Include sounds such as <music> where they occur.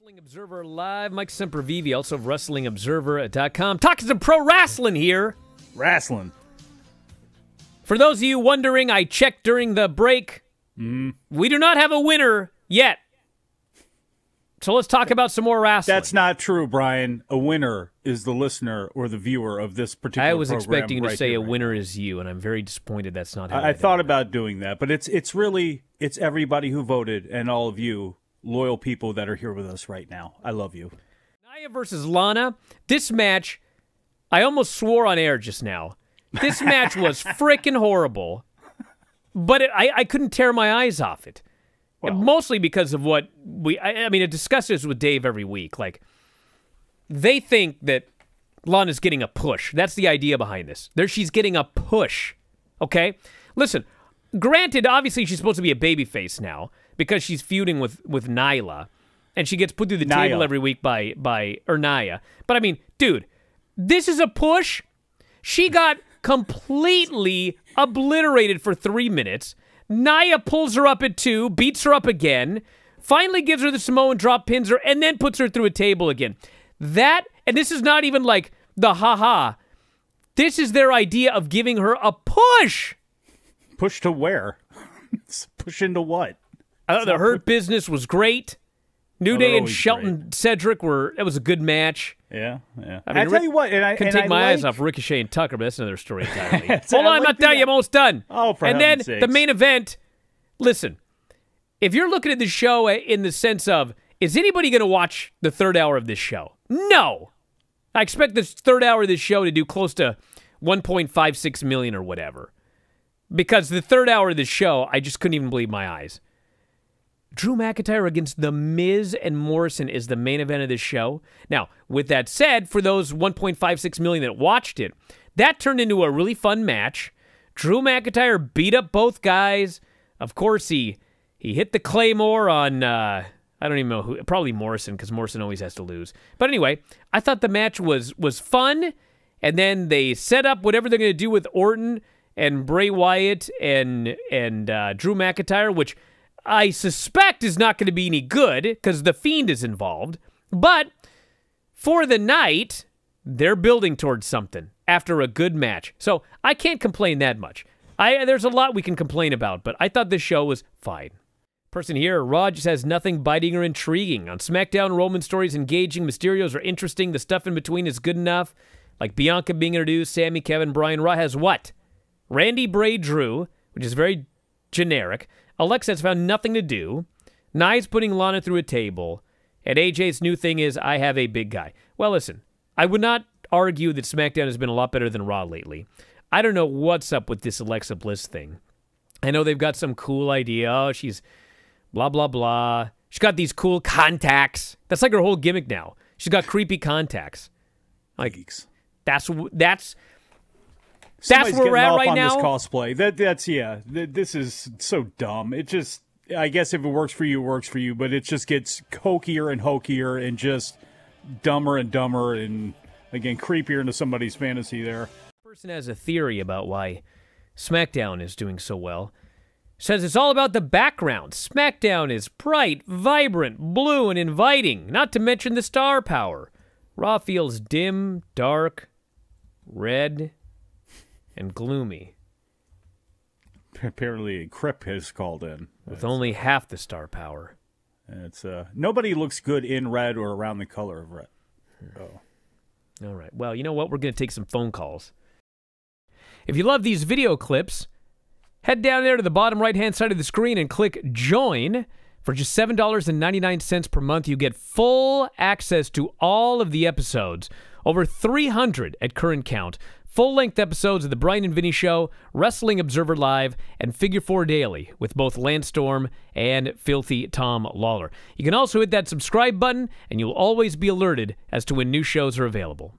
Wrestling Observer Live, Mike Sempervive, also of WrestlingObserver.com. Talking some pro wrestling here. Wrestling. For those of you wondering, I checked during the break. Mm-hmm. We do not have a winner yet. So let's talk about some more wrestling. That's not true, Bryan. A winner is the listener or the viewer of this particular I was expecting you to say here, a right winner is you, and I'm very disappointed that's not how I, I thought about doing that, but it's it's really it's everybody who voted and all of you loyal people that are here with us right now. I love you. Nia versus Lana. This match, I almost swore on air just now. This <laughs> match was freaking horrible, but it, I, I couldn't tear my eyes off it. And mostly because of what we, I, I mean, I discuss this with Dave every week. Like, they think that Lana's getting a push. That's the idea behind this. There, she's getting a push. Okay? Listen, granted, obviously she's supposed to be a babyface now because she's feuding with with Nyla, and she gets put through the Nia. table every week by by or Nia. But I mean, dude, this is a push. She got completely obliterated for three minutes. Nia pulls her up at two, beats her up again, finally gives her the Samoan drop, pins her, and then puts her through a table again. That, and this is not even like the haha. This is their idea of giving her a push. Push to where? <laughs> Push into what? Uh, the Hurt Business was great. New Oh, Day and Shelton Cedric were, that was a good match. Yeah, yeah. I mean, I, tell Rick- you what, and I can't and take I my eyes like- off Ricochet and Tucker, but that's another story entirely. <laughs> Hold I on, I'm not the- done. I'm almost done. Oh, for And then heaven's the main event. Listen, if you're looking at the show in the sense of, is anybody going to watch the third hour of this show? No. I expect this third hour of this show to do close to 1.56 million or whatever. Because the third hour of this show, I just couldn't even believe my eyes. Drew McIntyre against The Miz and Morrison is the main event of this show. Now, with that said, for those 1.56 million that watched it, that turned into a really fun match. Drew McIntyre beat up both guys. Of course, he he hit the claymore on uh, I don't even know who, probably Morrison because Morrison always has to lose. But anyway, I thought the match was was fun, and then they set up whatever they're going to do with Orton and Bray Wyatt and and uh, Drew McIntyre, which I suspect is not going to be any good because the Fiend is involved. But for the night, they're building towards something after a good match. So I can't complain that much. I there's a lot we can complain about, but I thought this show was fine. Person here, Raw just has nothing biting or intriguing. On SmackDown, Roman stories engaging, Mysterios are interesting, the stuff in between is good enough. Like Bianca being introduced, Sammy, Kevin, Bryan. Raw has what? Randy, Bray, Drew, which is very generic. Alexa has found nothing to do. Nia's putting Lana through a table. And AJ's new thing is, I have a big guy. Well, listen, I would not argue that SmackDown has been a lot better than Raw lately. I don't know what's up with this Alexa Bliss thing. I know they've got some cool idea. Oh, she's blah, blah, blah. She's got these cool contacts. That's like her whole gimmick now. She's got creepy contacts. Like, Geeks. that's, that's, Somebody's where we're getting at right on now? This cosplay. That that's yeah. Th- This is so dumb. It just. I guess if it works for you, it works for you. But it just gets hokier and hokier and just dumber and dumber and again creepier into somebody's fantasy there. person has a theory about why SmackDown is doing so well. Says it's all about the background. SmackDown is bright, vibrant, blue, and inviting, not to mention the star power. Raw feels dim, dark, red, and gloomy, Apparently, Crip has called in. with only half the star power. It's uh nobody looks good in red or around the color of red. Oh. All right. Well, you know what? We're going to take some phone calls. If you love these video clips, head down there to the bottom right hand side of the screen and click join. For just $7.99 per month, you get full access to all of the episodes, over 300 at current count. Full length episodes of The Bryan and Vinny Show, Wrestling Observer Live, and Figure 4 Daily with both Lance Storm and Filthy Tom Lawler. You can also hit that subscribe button, and you'll always be alerted as to when new shows are available.